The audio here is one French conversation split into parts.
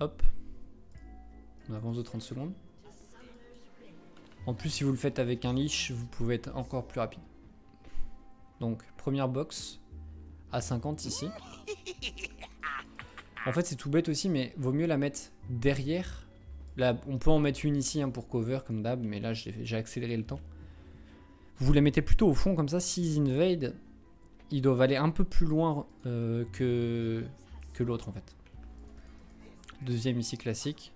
Hop. On avance de 30 secondes. En plus, si vous le faites avec un leash, vous pouvez être encore plus rapide. Donc, première box à 50 ici. En fait, c'est tout bête aussi, mais vaut mieux la mettre derrière. Là, on peut en mettre une ici hein, pour cover, comme d'hab, mais là, j'ai accéléré le temps. Vous la mettez plutôt au fond, comme ça, s'ils invade, ils doivent aller un peu plus loin euh, que, que l'autre, en fait. Deuxième ici, classique.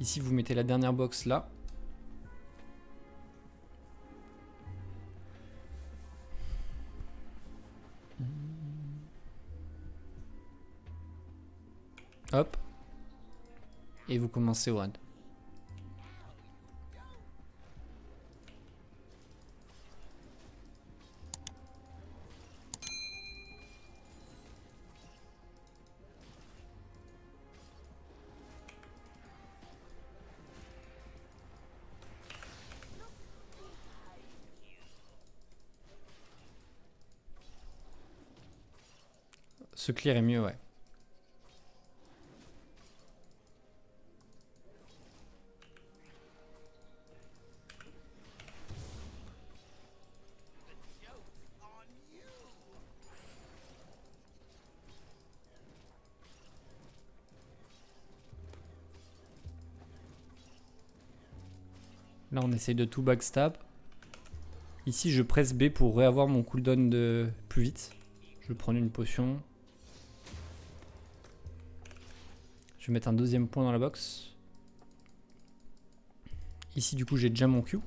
Ici, vous mettez la dernière box là. Hop. Et vous commencez au. Ce clear est mieux, ouais. Là, on essaye de tout backstab. Ici, je presse B pour réavoir mon cooldown de plus vite. Je prendre une potion. Je vais mettre un deuxième point dans la box. Ici, du coup, j'ai déjà mon Q.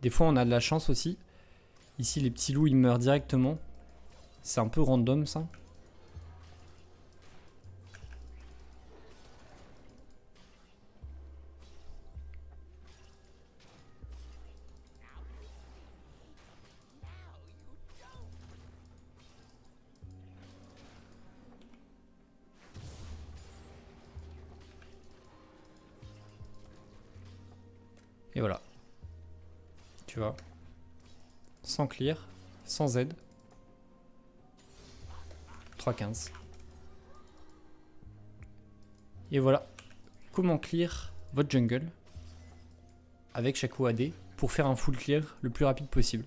Des fois, on a de la chance aussi. Ici, les petits loups, ils meurent directement. C'est un peu random, ça. Et voilà. Tu vois sans clear, sans Z. 3.15. Et voilà comment clear votre jungle avec Shaco AD pour faire un full clear le plus rapide possible.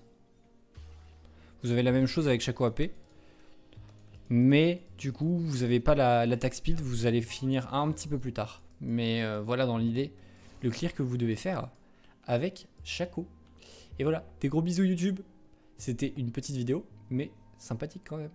Vous avez la même chose avec Shaco AP. Mais du coup, vous n'avez pas l'attaque speed, vous allez finir un petit peu plus tard. Mais euh, voilà dans l'idée, le clear que vous devez faire avec Shaco. Et voilà, des gros bisous YouTube. C'était une petite vidéo, mais sympathique quand même.